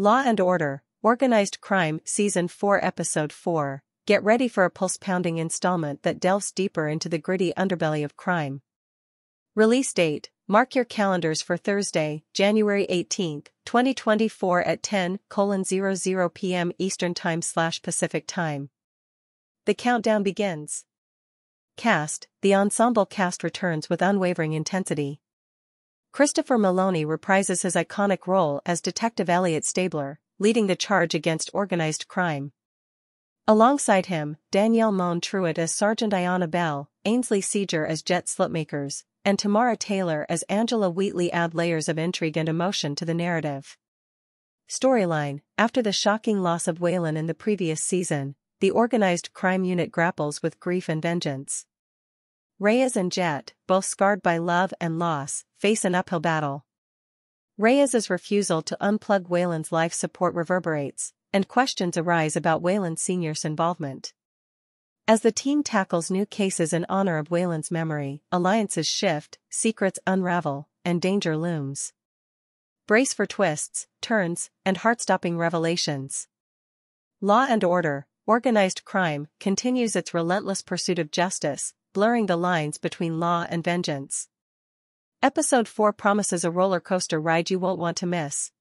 Law and Order, Organized Crime Season 4 Episode 4. Get ready for a pulse-pounding installment that delves deeper into the gritty underbelly of crime. Release date, mark your calendars for Thursday, January 18, 2024 at 10 00 p.m. Eastern Time slash Pacific Time. The countdown begins. Cast, the ensemble cast returns with unwavering intensity. Christopher Meloni reprises his iconic role as Detective Elliot Stabler, leading the charge against organized crime. Alongside him, Danielle Mone Truitt as Sergeant Ayanna Bell, Ainsley Seiger as Jet Slootmaekers, and Tamara Taylor as Angela Wheatley add layers of intrigue and emotion to the narrative. Storyline After the shocking loss of Waylon in the previous season, the organized crime unit grapples with grief and vengeance. Reyes and Jet, both scarred by love and loss, face an uphill battle. Reyes's refusal to unplug Waylon's life support reverberates, and questions arise about Waylon Sr.'s involvement. As the team tackles new cases in honor of Waylon's memory, alliances shift, secrets unravel, and danger looms. Brace for twists, turns, and heart-stopping revelations. Law and Order, Organized Crime, continues its relentless pursuit of justice, blurring the lines between law and vengeance. Episode 4 promises a roller coaster ride you won't want to miss.